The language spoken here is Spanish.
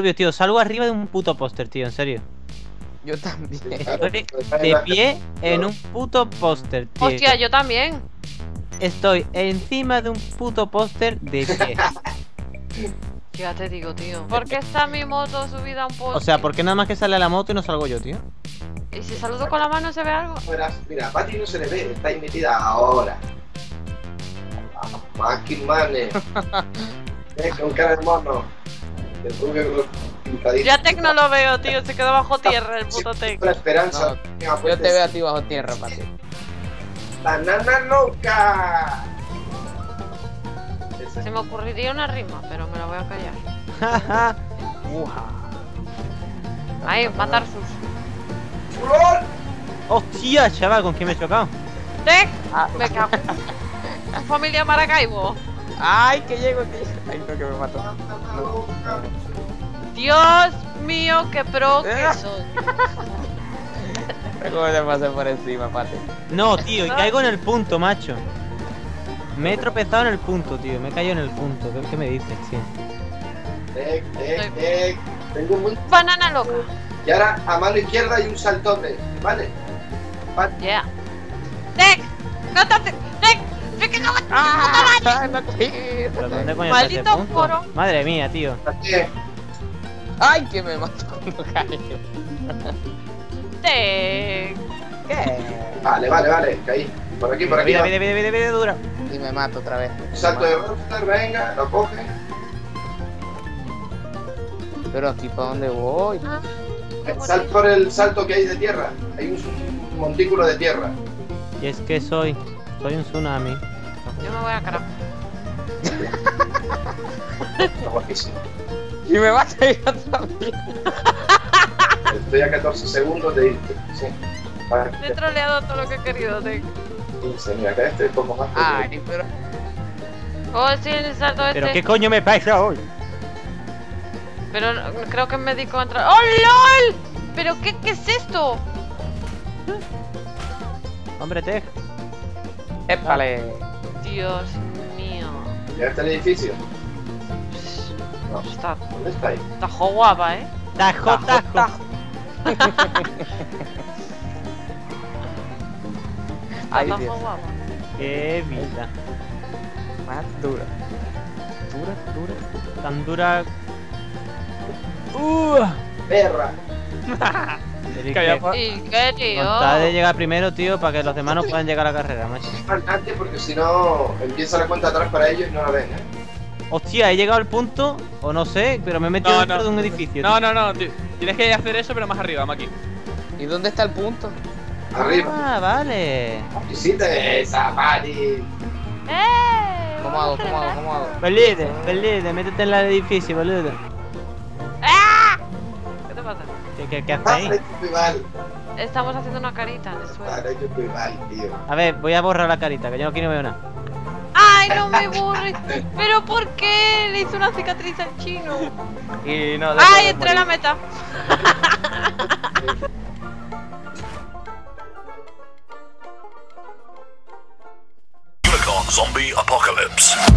Rubio, tío, salgo arriba de un puto póster, tío, en serio. Yo también. Estoy de pie en un puto póster, tío. Hostia, yo también. Estoy encima de un puto póster de pie. Ya te digo, tío. ¿Por qué está mi moto subida a un poste? O sea, ¿por qué nada más que sale la moto y no salgo yo, tío? ¿Y si saludo con la mano se ve algo? Mira, a Pati no se le ve, está ahí metida ahora. Fucking manes. Eh, con cara de mono. Ya Tec no lo veo, tío. Se quedó bajo tierra el puto Tec. La esperanza. No, Venga, Yo pues, te veo a ti bajo tierra, Pati. ¡Banana loca! Se me ocurriría una rima, pero me la voy a callar. Uja. Ahí, matar sus. ¡Gol! ¡Hostia, chaval! ¿Con quién me he chocado? ¡Tec! Ah. Me cago. Familia Maracaibo. ¡Ay, que llego, que llego! ¡Ay, no, que me mato! ¡Banana loca! Dios mío, qué pro que Eh. soy. ¿Cómo te pasé por encima, Pati? No, tío, y caigo en el punto, macho. Me he tropezado en el punto, tío. Me he caído en el punto. ¿Qué, qué me dices, tío? Tec, tec, tec. Tengo muy. Banana loca. Y ahora a mano izquierda hay un saltote, ¿vale? Pati, Yeah. ¡Tec! ¡Cántate! ¡Tec! ¡Me cago en tu puta madre! ¡Ay, me cogí! ¿Pero dónde coño Maldito foro. Madre mía, tío. ¡Ay, que me mato cuando cae! Tec. ¿Qué? Vale, vale, vale, caí. Por aquí, por aquí. Vida, vida, vida, vida, vida dura. Y me mato otra vez. Salto de roster, venga, lo coge. Pero aquí, ¿para dónde voy? Ah, Sal por el salto que hay de tierra. Hay un montículo de tierra. Y es que soy. Soy un tsunami. Yo me voy a carajo. Y me mato yo también. Estoy a 14 segundos de irte. Sí. Vale. He troleado todo lo que he querido, Tec. 15, mira, acá estoy un poco más. Ay, pero. Oh, sí, el salto este. ¿Pero qué coño me pasa hoy? Pero no- creo que me di contra. ¡Oh, LOL! ¿Pero qué, qué es esto? Hombre, Tej. ¡Épale! Dios mío. ¿Ya está el edificio? No. Está, ¿Dónde está ahí? está jo guapa, ¿eh? Tajo, tajo. Está Ay, jo Dios. guapa. Qué vida. Más dura. Dura, dura. Tan dura. Uh. Perra. Es Que que- de llegar primero, tío, para que los demás no puedan llegar a la carrera, macho. Importante porque si no empieza la cuenta atrás para ellos y no la ven, ¿eh? Hostia, he llegado al punto, o no sé, pero me he metido No, dentro no. de un edificio. No, tío. no, no, tío. Tienes que hacer eso, pero más arriba, Maki. ¿Y dónde está el punto? Arriba. Ah, vale. Visita esa, Pati. ¡Eh! ¿Cómo hago? ¿Cómo hago? ¿Cómo hago? Boludo, boludo, métete en el edificio, boludo. ¿Qué, hacéis? Estamos haciendo una carita en el. A ver, voy a borrar la carita, que yo aquí no veo nada. ¡Ay, no me borres! ¿Pero por qué le hizo una cicatriz al chino? ¡Ay, entré a la meta! Zombie Apocalypse.